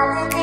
darling.